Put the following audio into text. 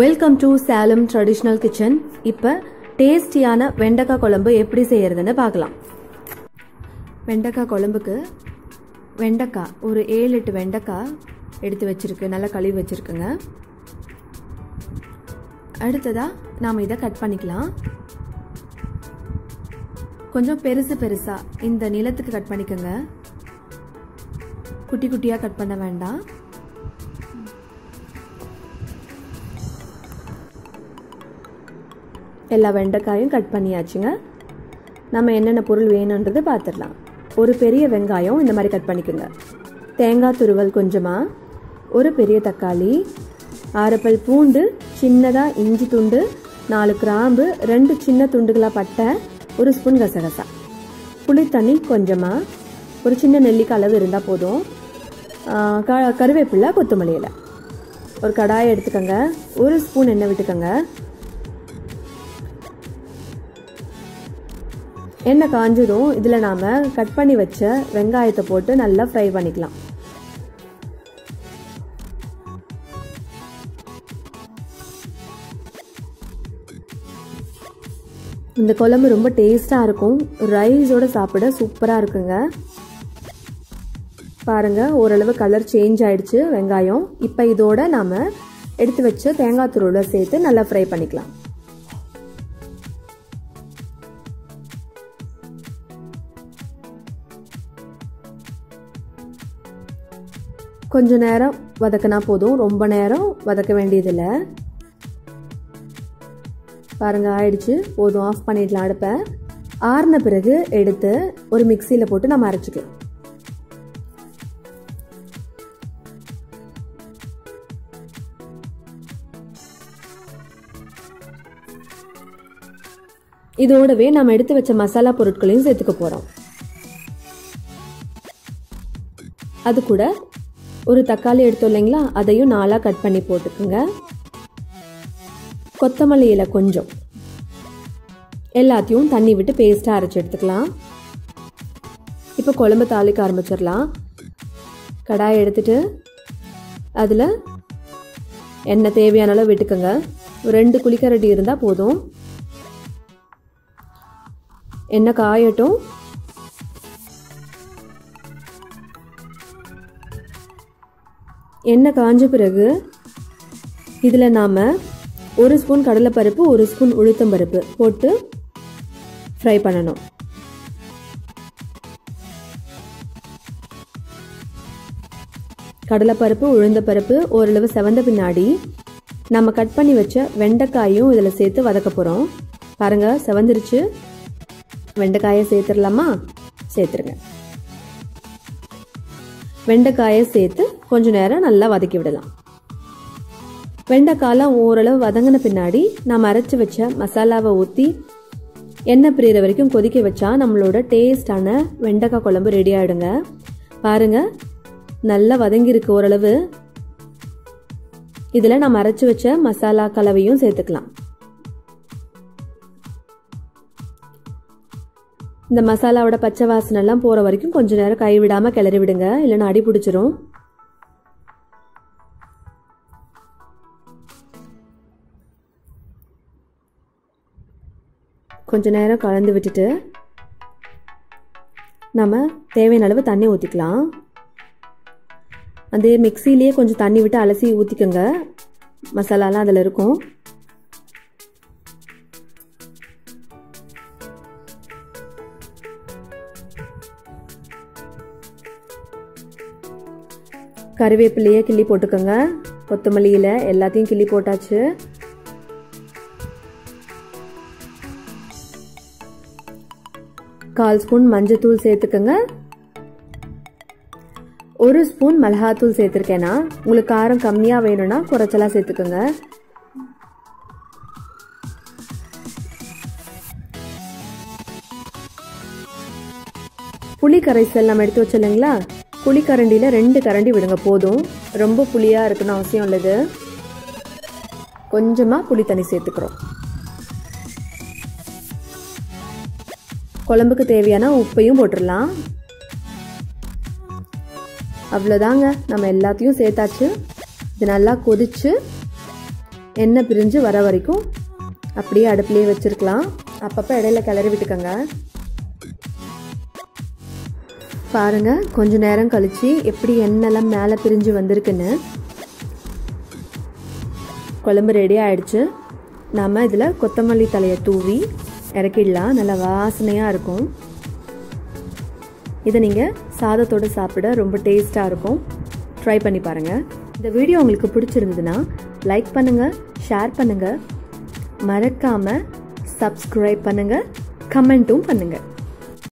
Welcome to Salem traditional kitchen இப்போ டேஸ்டியான வெண்டைக்காய் குழம்பு எப்படி செய்யறதுன்னு பார்க்கலாம். வெண்டைக்காய் குழம்புக்கு வெண்டைக்காய் ஒரு ஏழு எட்டு வெண்டைக்காய் எடுத்து வச்சிருக்கு. நல்லா கழுவி வச்சிருக்குங்க. அடுத்ததாக நாம் இதை கட் பண்ணிக்கலாம். கொஞ்சம் பெருசு பெருசாக இந்த நிலத்துக்கு கட் பண்ணிக்கோங்க. குட்டி குட்டியாக கட் பண்ண வேண்டாம். எல்லா வெண்டைக்காயும் கட் பண்ணியாச்சுங்க. நம்ம என்னென்ன பொருள் வேணுன்றது பார்த்துடலாம் ஒரு பெரிய வெங்காயம் இந்த மாதிரி கட் பண்ணிக்கோங்க. தேங்காய் துருவல் கொஞ்சமாக ஒரு பெரிய தக்காளி ஆரப்பல் பூண்டு சின்னதாக இஞ்சி துண்டு நாலு கிராம்பு ரெண்டு சின்ன துண்டுகளாக பட்டை ஒரு ஸ்பூன் கசகசா. புளி தண்ணி கொஞ்சமாக ஒரு சின்ன நெல்லிக்காய் அளவு இருந்தால் போதும். க கருவேப்பிலை கொத்தமல்லியில் ஒரு கடாயை எடுத்துக்கோங்க. ஒரு ஸ்பூன் எண்ணெய் விட்டுக்கோங்க. எண்ணெய் காஞ்சதும் இதில் நாம் கட் பண்ணி வச்ச வெங்காயத்தை போட்டு நல்லா ஃப்ரை பண்ணிக்கலாம். இந்த குழம்பு ரொம்ப டேஸ்ட்டாக இருக்கும். ரைஸோட சாப்பிட சூப்பராக இருக்குங்க. பாருங்க ஓரளவு கலர் சேஞ்ச் ஆயிடுச்சு வெங்காயம். இப்போ இதோட நாம் எடுத்து வச்ச தேங்காய் துருவில் சேர்த்து நல்லா ஃப்ரை பண்ணிக்கலாம். கொஞ்ச நேரம் வதக்கினா போதும். ரொம்ப நேரம் வதக்க வேண்டியதில்லை. பாருங்க ஆயிடுச்சு. போதும் ஆஃப் பண்ணிடலாம் அடுப்பை. ஆறின பிறகு எடுத்து ஒரு மிக்சியில் போட்டு நம்ம அரைச்சிக்கலாம். இதோடவே நம்ம எடுத்து வச்ச மசாலா பொருட்களையும் சேர்த்துக்க போகிறோம் அது கூட ஒரு தக்காளி எடுத்தோம் இல்லைங்களா? அதையும் நாலாக கட் பண்ணி போட்டுக்குங்க. கொத்தமல்லி இலை கொஞ்சம். எல்லாத்தையும் தண்ணி விட்டு பேஸ்ட்டாக அரைச்சி எடுத்துக்கலாம். இப்போ குழம்பு தாளிக்க ஆரம்பிச்சிடலாம். கடாயை எடுத்துட்டு அதில் எண்ணெய் தேவையான அளவு விட்டுக்கோங்க. ஒரு ரெண்டு குளிக்கரண்டி இருந்தால் போதும். எண்ணெய் காயட்டும். எண்ணெய் காஞ்ச பிறகு இதில் நாம் ஒரு ஸ்பூன் கடலைப்பருப்பு ஒரு ஸ்பூன் உளுத்தம்பருப்பு போட்டு ஃப்ரை பண்ணணும். கடலைப்பருப்பு உளுந்தப்பருப்பு ஓரளவு செவந்த பின்னாடி நம்ம கட் பண்ணி வச்ச வெண்டைக்காயும் இதில் சேர்த்து வதக்க போகிறோம் பாருங்கள் செவந்துருச்சு. வெண்டைக்காயை சேர்த்துடலாமா? சேர்த்துருங்க. வெண்டைக்காயை சேர்த்து கொஞ்ச நேரம் நல்லா வதக்கி விடலாம். வெண்டைக்காலாம் ஓரளவு வதங்கின பின்னாடி நாம் அரைச்சி வச்ச மசாலாவை ஊற்றி எண்ணெய் பிரியற வரைக்கும் கொதிக்க வச்சா நம்மளோட டேஸ்டான வெண்டைக்காய் குழம்பு ரெடி ஆகிடுங்க பாருங்க நல்லா வதங்கியிருக்கு ஓரளவு. இதில் நம்ம அரைச்சி வச்ச மசாலா கலவையும் சேர்த்துக்கலாம். இந்த மசாலாவோட பச்சை வாசனைலாம் போகிற வரைக்கும் கொஞ்ச நேரம் கைவிடாமல் கிளறி விடுங்க இல்லைன்னா அடி பிடிச்சிரும். கொஞ்ச நேரம் கலந்து விட்டுட்டு நம்ம தேவையான அளவு தண்ணி ஊற்றிக்கலாம் அதே மிக்சிலேயே கொஞ்சம் தண்ணி விட்டு அலசி ஊற்றிக்கோங்க மசாலாலாம் அதில் இருக்கும். கருவேப்பிலையே கிள்ளி போட்டுக்கோங்க. கொத்தமல்லியில் எல்லாத்தையும் கிள்ளி போட்டாச்சு. கால் ஸ்பூன் மஞ்சத்தூள் சேர்த்துக்கோங்க. ஒரு ஸ்பூன் மிளகாத்தூள் சேர்த்துருக்கேன்னா உங்களுக்கு காரம் கம்மியாக வேணும்னா குறைச்சலாக சேர்த்துக்கோங்க. புளி கரைசல் நம்ம எடுத்து வச்சோம் இல்லைங்களா புளி கரண்டியில் ரெண்டு கரண்டி விடுங்க போதும். ரொம்ப புளியாக இருக்குன்னு அவசியம் உள்ளது கொஞ்சமாக புளி தண்ணி சேர்த்துக்கிறோம். குழம்புக்கு தேவையான உப்பையும் போட்டுடலாம். அவ்வளோதாங்க. நம்ம எல்லாத்தையும் சேர்த்தாச்சு. இது நல்லா கொதிச்சு எண்ணெய் பிரிஞ்சு வர வரைக்கும் அப்படியே அடுப்புலேயே வச்சுருக்கலாம். அப்பப்போ இடையில கிளறி விட்டுக்கோங்க. பாருங்க கொஞ்ச நேரம் கழிச்சு எப்படி எண்ணெய்லாம் மேலே பிரிஞ்சு வந்திருக்குன்னு. குழம்பு ரெடி ஆயிடுச்சு. நாம் இதில் கொத்தமல்லி தலையை தூவி இறக்கிடலாம். நல்லா வாசனையாக இருக்கும். இதை நீங்கள் சாதத்தோடு சாப்பிட ரொம்ப டேஸ்ட்டாக இருக்கும். ட்ரை பண்ணி பாருங்கள் இந்த வீடியோ உங்களுக்கு பிடிச்சிருந்ததுன்னா லைக் பண்ணுங்கள் ஷேர் பண்ணுங்கள் மறக்காமல் சப்ஸ்கிரைப் பண்ணுங்கள் கமெண்ட்டும் பண்ணுங்கள்